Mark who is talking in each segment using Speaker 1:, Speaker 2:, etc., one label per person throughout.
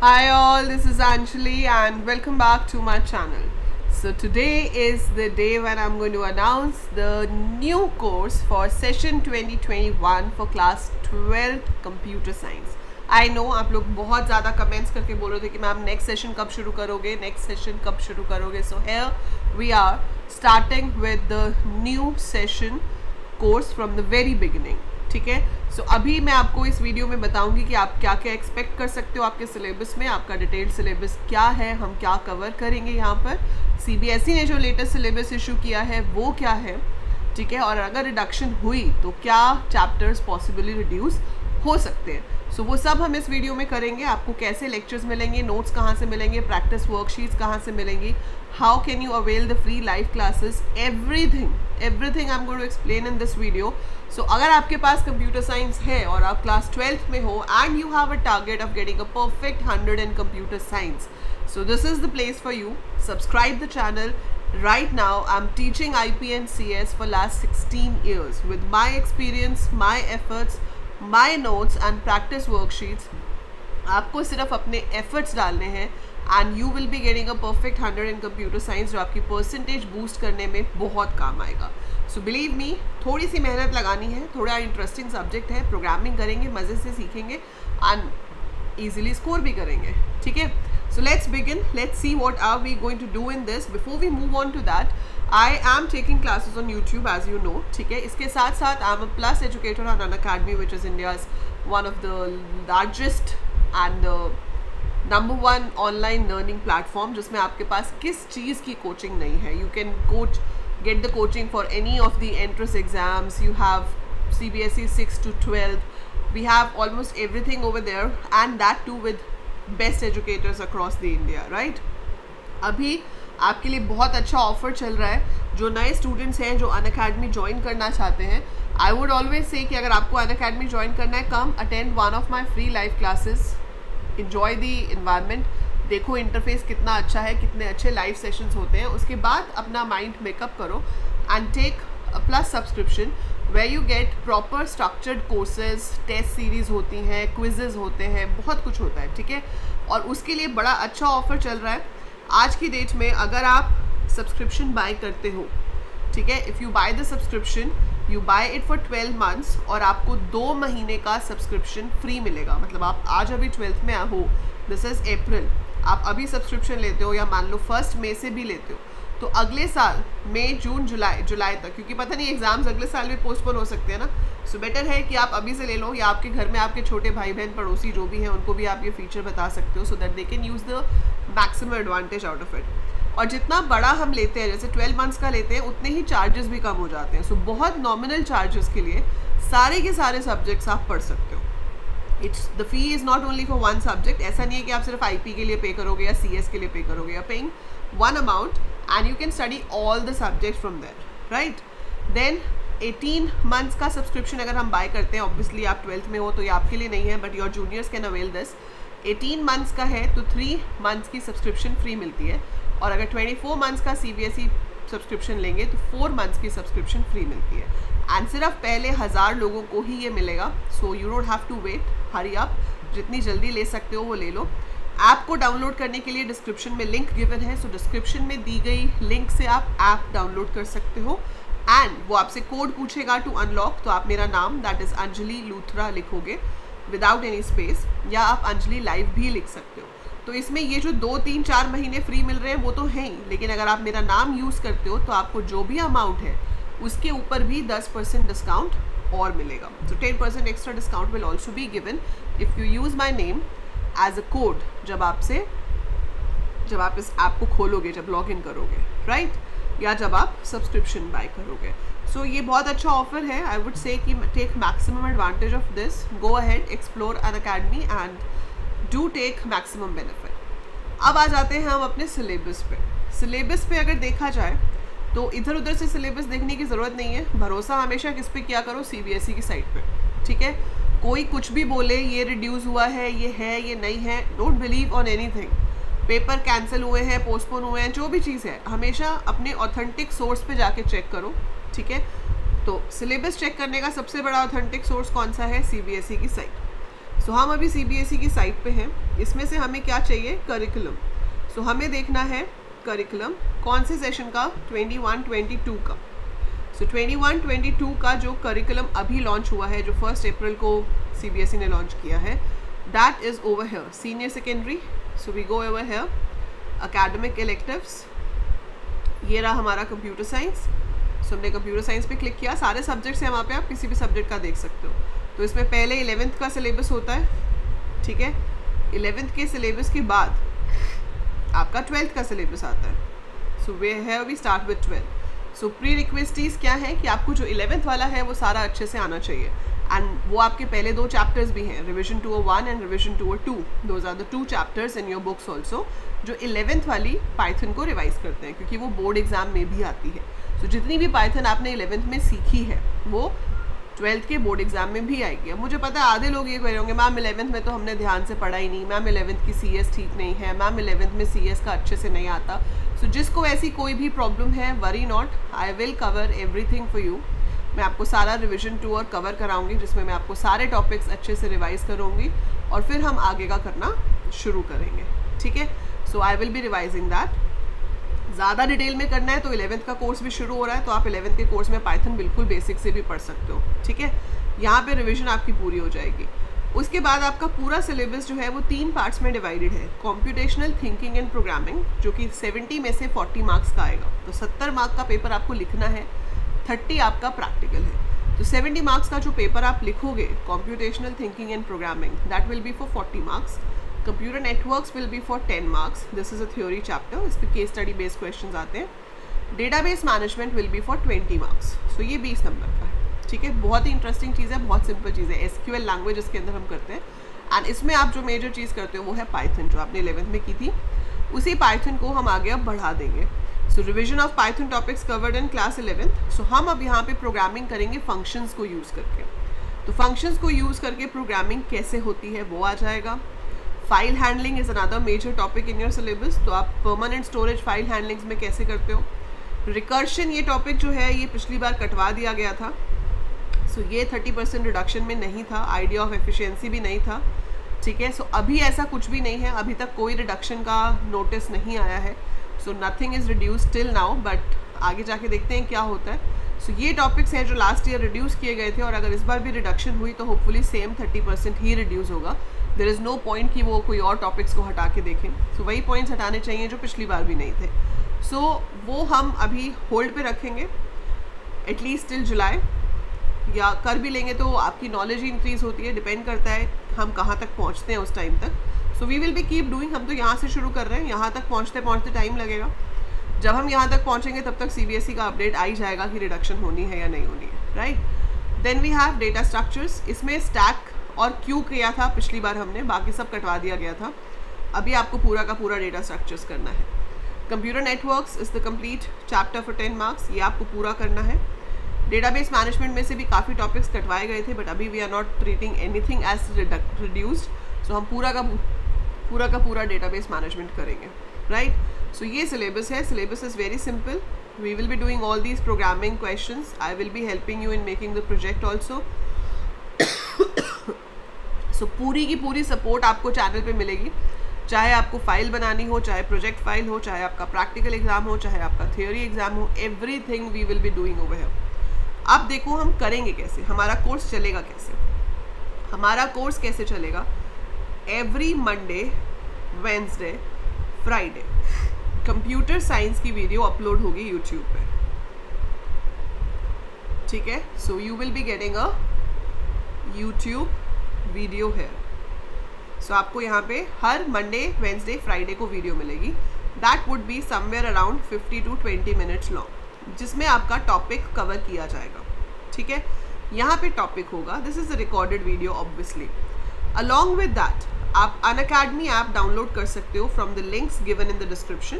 Speaker 1: Hi all, this is Anjali and welcome back to my channel. So today is the day when I'm going to announce the new course for session 2021 for class 12 computer science. I know आप लोग बहुत ज़्यादा comments करके बोल रहे थे कि ma'am next session कब शुरू करोगे नेक्स्ट सेशन कब शुरू करोगे so here we are starting with the new session course from the very beginning ठीक है? सो अभी मैं आपको इस वीडियो में बताऊँगी कि आप क्या क्या एक्सपेक्ट कर सकते हो आपके सिलेबस में, आपका डिटेल्ड सिलेबस क्या है, हम क्या कवर करेंगे यहाँ पर। सीबीएसई e ने जो लेटेस्ट सिलेबस इशू किया है, वो क्या है? ठीक है? और अगर रिडक्शन हुई तो क्या चैप्टर्स पॉसिबली रिड्यूस हो सकते हैं? सो so, वो सब हम इस वीडियो में करेंगे आपको कैसे लेक्चर्स मिलेंगे नोट्स कहाँ से मिलेंगे प्रैक्टिस वर्कशीट्स कहाँ से मिलेंगी how can you avail the free live classes everything everything I am going to explain in this video so अगर आपके पास कंप्यूटर साइंस है और आप क्लास ट्वेल्थ में हो and you have a target of getting a perfect hundred in computer science so this is the place for you. Subscribe the channel. Right now i'm teaching ip and cs for last 16 years. With my experience my efforts my notes and practice worksheets आपको सिर्फ़ अपने efforts डालने हैं and you will be getting a perfect hundred in computer science जो आपकी percentage boost करने में बहुत काम आएगा। सो बिलीव मी थोड़ी सी मेहनत लगानी है, थोड़ा इंटरेस्टिंग सब्जेक्ट है प्रोग्रामिंग करेंगे, मज़े से सीखेंगे एंड ईजिली स्कोर भी करेंगे, ठीक है? So let's begin let's see what are we going to do in this before we move on to that I am taking classes on YouTube as you know ठीक है? इसके साथ साथ I am a plus educated on Unacademy which is India's one of the largest and number one online learning platform जिसमें आपके पास किस चीज़ की कोचिंग नहीं है? You can coach get the coaching for any of the entrance exams you have C B S E six to twelve we have almost everything over there and that too with best educators across the India right अभी आपके लिए बहुत अच्छा offer चल रहा है। जो नए स्टूडेंट्स हैं, जो अन अकेडमी ज्वाइन करना चाहते हैं आई वुड ऑलवेज से कि अगर आपको अन अकेडमी ज्वाइन करना है come attend one of my free live classes enjoy the environment देखो इंटरफेस कितना अच्छा है, कितने अच्छे लाइव सेशंस होते हैं। उसके बाद अपना माइंड मेकअप करो and take plus subscription way you get proper structured courses test series होती हैं क्विजेज होते हैं, बहुत कुछ होता है, ठीक है? और उसके लिए बड़ा अच्छा ऑफ़र चल रहा है। आज की डेट में अगर आप सब्सक्रिप्शन बाय करते हो, ठीक है? If you buy the subscription you buy it for twelve months और आपको दो महीने का सब्सक्रिप्शन फ्री मिलेगा। मतलब आप आज अभी ट्वेल्थ में हो दिस इज़ अप्रैल आप अभी सब्सक्रिप्शन लेते हो या मान लो फ़र्स्ट मे से भी लेते हो तो अगले साल मई जून जुलाई जुलाई तक क्योंकि पता नहीं एग्ज़ाम्स अगले साल भी पोस्टपोन हो सकते हैं ना। सो so बेटर है कि आप अभी से ले लो या आपके घर में आपके छोटे भाई बहन पड़ोसी जो भी हैं उनको भी आप ये फीचर बता सकते हो so that they can use the maximum advantage out of it और जितना बड़ा हम लेते हैं जैसे ट्वेल्व मंथ्स का लेते हैं उतने ही चार्जेस भी कम हो जाते हैं। सो so, बहुत नॉमिनल चार्जेस के लिए सारे के सारे सब्जेक्ट्स आप पढ़ सकते हो। It's the fee is not only for one subject ऐसा नहीं है कि आप सिर्फ़ आईपी के लिए पे करोगे या सीएस के लिए पे करोगे या paying one amount and you can study all the subject from there right then 18 months का सब्सक्रिप्शन अगर हम बाय करते हैं ऑब्वियसली आप ट्वेल्थ में हो तो ये आपके लिए नहीं है but your juniors can avail this 18 months का है तो थ्री मंथ्स की सब्सक्रिप्शन फ्री मिलती है. और अगर 24 मंथ्स का सी बी सब्सक्रिप्शन e लेंगे तो फोर मंथ्स की सब्सक्रिप्शन फ्री मिलती है. एंड सिर्फ़ पहले हज़ार लोगों को ही ये मिलेगा. So you don't have to wait hurry आप जितनी जल्दी ले सकते हो वो ले लो. ऐप को डाउनलोड करने के लिए डिस्क्रिप्शन में लिंक गिवन है, सो so डिस्क्रिप्शन में दी गई लिंक से आप ऐप डाउनलोड कर सकते हो। एंड वो आपसे कोड पूछेगा टू अनलॉक तो आप मेरा नाम दैट इज़ अंजलि लूथरा लिखोगे विदाउट एनी स्पेस या आप अंजलि लाइव भी लिख सकते हो। तो इसमें ये जो दो, तीन, चार महीने फ्री मिल रहे हैं, वो तो हैं ही, लेकिन अगर आप मेरा नाम यूज़ करते हो तो आपको जो भी अमाउंट है, उसके ऊपर भी दस परसेंट डिस्काउंट और मिलेगा। तो ten percent extra discount will also be given if you use my name as a code जब आपसे जब आप इस ऐप को खोलोगे जब लॉग इन करोगे राइट right? या जब आप सब्सक्रिप्शन बाय करोगे। सो so, ये बहुत अच्छा ऑफ़र है। आई वुड से कि take maximum advantage of this go ahead explore Unacademy and do take maximum benefit अब आ जाते हैं हम अपने सिलेबस पे। सिलेबस पे अगर देखा जाए तो इधर उधर से सिलेबस देखने की ज़रूरत नहीं है। भरोसा हमेशा किस पे किया करो? सी e की साइट पे। ठीक है? कोई कुछ भी बोले ये रिड्यूस हुआ है ये है ये नहीं है don't believe on any paper cancel हुए हैं पोस्टपोन हुए हैं जो भी चीज़ है हमेशा अपने ऑथेंटिक सोर्स पे जाके चेक करो ठीक है? तो सिलेबस चेक करने का सबसे बड़ा ऑथेंटिक सोर्स कौन सा है? सीबीएसई की साइट सो so, हम अभी सी e की साइट पे हैं। इसमें से हमें क्या चाहिए? करिकुलम सो so, हमें देखना है करिकुलम कौन से सेशन का? 21 22 का. So twenty one twenty two का जो करिकुलम अभी लॉन्च हुआ है, जो फ़र्स्ट अप्रैल को सी बी एस ई ने लॉन्च किया है that is over here senior secondary so we go over here academic electives ये रहा हमारा कंप्यूटर साइंस सो हमने कंप्यूटर साइंस पे क्लिक किया। सारे सब्जेक्ट्स हैं वहाँ पे, आप किसी भी सब्जेक्ट का देख सकते हो। तो इसमें पहले इलेवेंथ का सिलेबस होता है, ठीक है? इलेवेंथ के सिलेबस के बाद आपका ट्वेल्थ का सिलेबस आता है। सो वे है we start with twelfth so prerequisites क्या है कि आपको जो इलेवेंथ वाला है वो सारा अच्छे से आना चाहिए। एंड वो आपके पहले दो चैप्टर्स भी हैं revision two O one and revision two O two दो are the two chapters in your books also जो इलेवेंथ वाली पाइथन को रिवाइज करते हैं क्योंकि वो बोर्ड एग्ज़ाम में भी आती है। सो so, जितनी भी पाइथन आपने इलेवेंथ में सीखी है वो ट्वेल्थ के बोर्ड एग्ज़ाम में भी आएगी मुझे पता है आधे लोग ये कह रहे होंगे मैम इलेवंथ में तो हमने ध्यान से पढ़ा ही नहीं। मैम इलेवंथ की सीएस ठीक नहीं है। मैम इलेवंथ में सीएस का अच्छे से नहीं आता। सो so, जिसको ऐसी कोई भी प्रॉब्लम है worry not I will cover everything for you मैं आपको सारा रिविजन टू और कवर कराऊँगी जिसमें मैं आपको सारे टॉपिक्स अच्छे से रिवाइज करूँगी और फिर हम आगे का करना शुरू करेंगे। ठीक है? So I will be revising that ज़्यादा डिटेल में करना है तो इलेवेंथ का कोर्स भी शुरू हो रहा है तो आप इलेवेंथ के कोर्स में पाइथन बिल्कुल बेसिक से भी पढ़ सकते हो, ठीक है? यहाँ पे रिविजन आपकी पूरी हो जाएगी। उसके बाद आपका पूरा सिलेबस जो है वो तीन पार्ट्स में डिवाइडेड है कॉम्पिटेशनल थिंकिंग एंड प्रोग्रामिंग जो कि 70 में से 40 मार्क्स का आएगा। तो 70 मार्क का पेपर आपको लिखना है 30 आपका प्रैक्टिकल है। तो 70 मार्क्स का जो पेपर आप लिखोगे computational thinking and programming that will be for 40 marks computer networks will be for ten marks this is a theory chapter इस पर केस स्टडी बेस्ड क्वेश्चन आते हैं. Database management will be for twenty marks so ये बीस number का है. ठीक है? बहुत ही इंटरेस्टिंग चीज़ है, बहुत सिंपल चीज़ है. एस क्यू एल लैंग्वेज इसके अंदर हम करते हैं. एंड इसमें आप जो मेजर चीज़ करते हो, वो है पाइथन जो आपने इलेवंथ में की थी. उसी पाइथन को हम आगे अब बढ़ा देंगे. So revision of Python topics covered in class eleventh so हम अब यहाँ पे प्रोग्रामिंग करेंगे फ़ंक्शंस को यूज़ करके. तो फ़ंक्शंस को यूज़ करके प्रोग्रामिंग कैसे होती है, वो आ जाएगा. File handling is another major topic in your syllabus तो आप परमानेंट स्टोरेज फ़ाइल हैंडलिंग्स में कैसे करते हो? रिकर्शन ये टॉपिक जो है ये पिछली बार कटवा दिया गया था। सो so, ये थर्टी परसेंट रिडक्शन में नहीं था आइडिया ऑफ़ एफिशिएंसी भी नहीं था। ठीक है? सो अभी ऐसा कुछ भी नहीं है अभी तक कोई रिडक्शन का नोटिस नहीं आया है। So nothing is reduce till now but आगे जाके देखते हैं क्या होता है। सो so, ये टॉपिक्स हैं जो लास्ट ईयर रिड्यूस किए गए थे और अगर इस बार भी रिडक्शन हुई तो होपफुली सेम थर्टी परसेंट ही रिड्यूस होगा। देर इज़ नो पॉइंट कि वो कोई और टॉपिक्स को हटा के देखें। सो so, वही पॉइंट्स हटाने चाहिए जो पिछली बार भी नहीं थे। सो so, वो हम अभी होल्ड पे रखेंगे एटलीस्ट टिल जुलाई या कर भी लेंगे तो आपकी नॉलेज ही इंक्रीज़ होती है डिपेंड करता है हम कहाँ तक पहुँचते हैं उस टाइम तक। So we will be keep doing हम तो यहाँ से शुरू कर रहे हैं यहाँ तक पहुँचते पहुँचते टाइम लगेगा। जब हम यहाँ तक पहुँचेंगे, तब तक सी e का अपडेट आ ही जाएगा कि रिडक्शन होनी है या नहीं होनी है right then we have data structures इसमें स्टैक और क्यू किया था पिछली बार हमने, बाकी सब कटवा दिया गया था। अभी आपको पूरा का पूरा डेटा स्ट्रक्चर्स करना है। Computer networks is the complete chapter for ten marks ये आपको पूरा करना है। डेटाबेस मैनेजमेंट में से भी काफ़ी टॉपिक्स कटवाए गए थे बट अभी we are not treating anything as reduced so हम पूरा का पूरा का पूरा डेटाबेस मैनेजमेंट करेंगे राइट सो ये सिलेबस है. Syllabus is very simple we will be doing all these programming questions. I will be helping you in making the project also. So पूरी की पूरी सपोर्ट आपको चैनल पे मिलेगी. चाहे आपको फ़ाइल बनानी हो, चाहे प्रोजेक्ट फ़ाइल हो, चाहे आपका प्रैक्टिकल एग्ज़ाम हो, चाहे आपका थियोरी एग्ज़ाम हो everything we will be doing over है अब देखो हम करेंगे कैसे? हमारा कोर्स चलेगा कैसे? हमारा कोर्स कैसे चलेगा? Every Monday Wednesday Friday computer science की वीडियो अपलोड होगी यूट्यूब पे। ठीक है? So you will be getting a YouTube video है सो आपको यहाँ पे हर मंडे वेंसडे फ्राइडे को वीडियो मिलेगी। That would be somewhere around 50 to 20 minutes long जिसमें आपका टॉपिक कवर किया जाएगा। ठीक है? यहाँ पे टॉपिक होगा। This is a recorded video obviously along with that आप अन अकेडमी ऐप डाउनलोड कर सकते हो from the links given in the description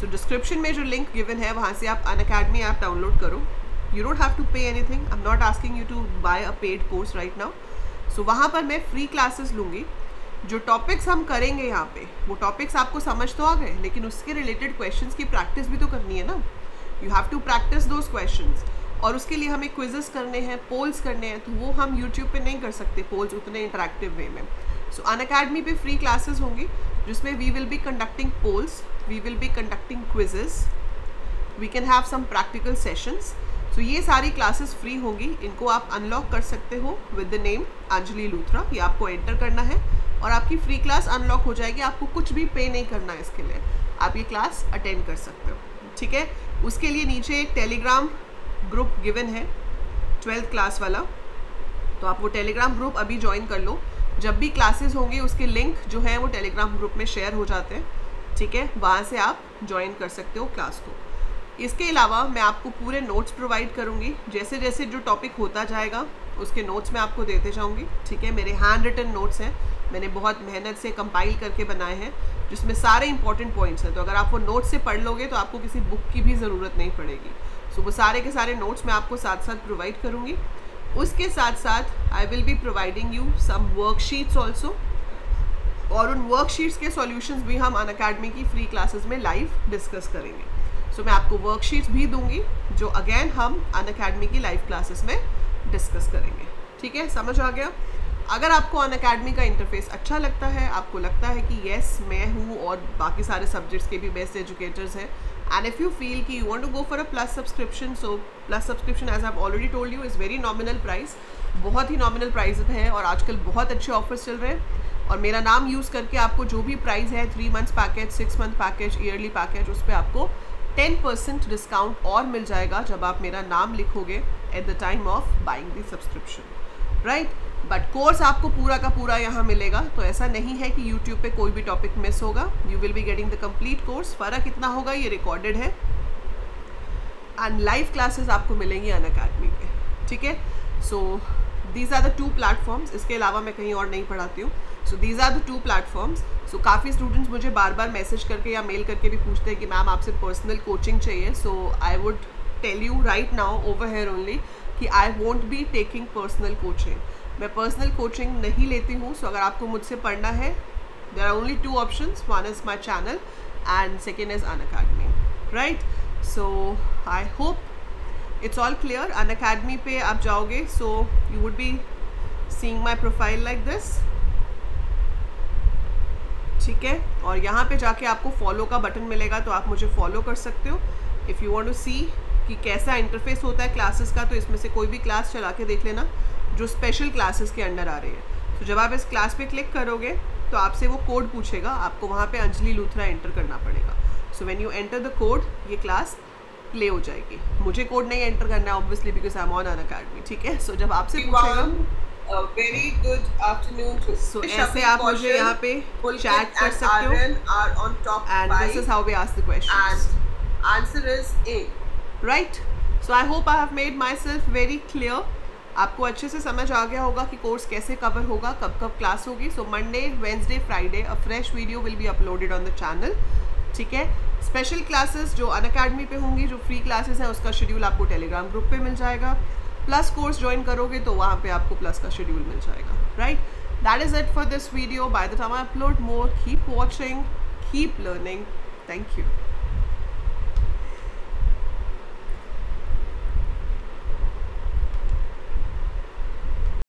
Speaker 1: so description में जो लिंक गिवन है, वहाँ से आप अन अकेडमी ऐप डाउनलोड करो. You don't have to pay anything I am not asking you to buy a paid course right now so वहाँ पर मैं फ्री क्लासेस लूँगी. जो टॉपिक्स हम करेंगे यहाँ पे, वो टॉपिक्स आपको समझ तो आ गए, लेकिन उसके रिलेटेड क्वेश्चन की प्रैक्टिस भी तो करनी है ना? You have to practice those question और उसके लिए हमें क्विजेस करने हैं पोल्स करने हैं तो वो हम यूट्यूब पे नहीं कर सकते पोल्स उतने इंटरेक्टिव वे में. सो अन अकेडमी पे फ्री क्लासेस होंगी, जिसमें we will be conducting polls we will be conducting quizzes we can have some practical sessions so ये सारी क्लासेस फ्री होंगी। इनको आप अनलॉक कर सकते हो with the name Anjali Luthra ये आपको एंटर करना है और आपकी फ्री क्लास अनलॉक हो जाएगी। आपको कुछ भी पे नहीं करना है इसके लिए। आप ये क्लास अटेंड कर सकते हो। ठीक है? उसके लिए नीचे एक टेलीग्राम ग्रुप गिवन है ट्वेल्थ क्लास वाला। तो आप वो टेलीग्राम ग्रुप अभी ज्वाइन कर लो। जब भी क्लासेस होंगी उसके लिंक जो है वो टेलीग्राम ग्रुप में शेयर हो जाते हैं। ठीक है? वहाँ से आप ज्वाइन कर सकते हो क्लास को। इसके अलावा मैं आपको पूरे नोट्स प्रोवाइड करूँगी। जैसे जैसे जो टॉपिक होता जाएगा उसके नोट्स मैं आपको देते जाऊँगी। ठीक है? मेरे हैंड रिटन नोट्स हैं। मैंने बहुत मेहनत से कंपाइल करके बनाए हैं जिसमें सारे इंपॉर्टेंट पॉइंट्स हैं। तो अगर आप वो नोट्स से पढ़ लोगे तो आपको किसी बुक की भी ज़रूरत नहीं पड़ेगी। सो so, वो सारे के सारे नोट्स मैं आपको साथ साथ प्रोवाइड करूँगी। उसके साथ साथ I will be providing you some worksheets also और उन वर्कशीट्स के सॉल्यूशंस भी हम अन अकेडमी की फ्री क्लासेस में लाइव डिस्कस करेंगे. सो so, मैं आपको वर्कशीट्स भी दूँगी जो अगेन हम अन अकेडमी की लाइव क्लासेस में डिस्कस करेंगे. ठीक है? समझ आ गया? अगर आपको अन अकेडमी का इंटरफेस अच्छा लगता है आपको लगता है कि येस मैं हूँ और बाकी सारे सब्जेक्ट्स के भी बेस्ट एजुकेटर्स हैं एंड इफ़ यू फील कि you want to go for a plus subscription so plus subscription as I already told you is very nominal price बहुत ही नॉमिनल प्राइस है और आजकल बहुत अच्छे ऑफर्स चल रहे हैं। और मेरा नाम यूज़ करके आपको जो भी प्राइस है three months package six month package yearly package उस पर आपको टेन परसेंट डिस्काउंट और मिल जाएगा जब आप मेरा नाम लिखोगे at the time of buying the subscription right but course आपको पूरा का पूरा यहाँ मिलेगा। तो ऐसा नहीं है कि यूट्यूब पे कोई भी टॉपिक मिस होगा। You will be getting the complete course फ़र्क इतना होगा, ये रिकॉर्डेड है। एंड लाइव क्लासेस आपको मिलेंगी अन अकेडमी पे। ठीक है? So these are the two platforms इसके अलावा मैं कहीं और नहीं पढ़ाती हूँ। So these are the two platforms so काफ़ी स्टूडेंट्स मुझे बार बार मैसेज करके या मेल करके भी पूछते हैं कि मैम आपसे पर्सनल कोचिंग चाहिए। So I would tell you right now over here only कि I want be taking personal coaching मैं पर्सनल कोचिंग नहीं लेती हूँ सो अगर आपको मुझसे पढ़ना है there are only two option one is my channel and second is Unacademy right so I hope it's all clear Unacademy पे आप जाओगे so you would be seeing my profile like this ठीक है? और यहाँ पे जाके आपको फॉलो का बटन मिलेगा तो आप मुझे फॉलो कर सकते हो. If you want to see कि कैसा इंटरफेस होता है क्लासेस का तो इसमें से कोई भी क्लास चला के देख लेना. जो स्पेशल क्लासेस के अंडर आ रही है। तो जब आप इस क्लास पे क्लिक करोगे तो आपसे वो कोड पूछेगा। आपको वहाँ पे अंजलि लूथरा एंटर करना पड़ेगा। So when you enter the code ये क्लास प्ले हो जाएगी। मुझे कोड नहीं एंटर करना है obviously because I am on Unacademy ठीक है? सो जब आपसे पूछेगा
Speaker 2: वेरी गुड आफ्टरनून
Speaker 1: सो ऐसे आप मुझे यहाँ पे चैट कर सकते हो। And this is how we ask the
Speaker 2: questions answer is
Speaker 1: a right so I hope I have made myself very clear आपको अच्छे से समझ आ गया होगा कि कोर्स कैसे कवर होगा, कब कब क्लास होगी। So Monday Wednesday Friday a fresh video will be uploaded on the channel ठीक है? स्पेशल क्लासेस जो अन अकेडमी पर होंगी, जो फ्री क्लासेस हैं, उसका शेड्यूल आपको टेलीग्राम ग्रुप पे मिल जाएगा। प्लस कोर्स ज्वाइन करोगे तो वहाँ पे आपको प्लस का शेड्यूल मिल जाएगा right that is it for this video by the time I upload more keep watching keep learning thank you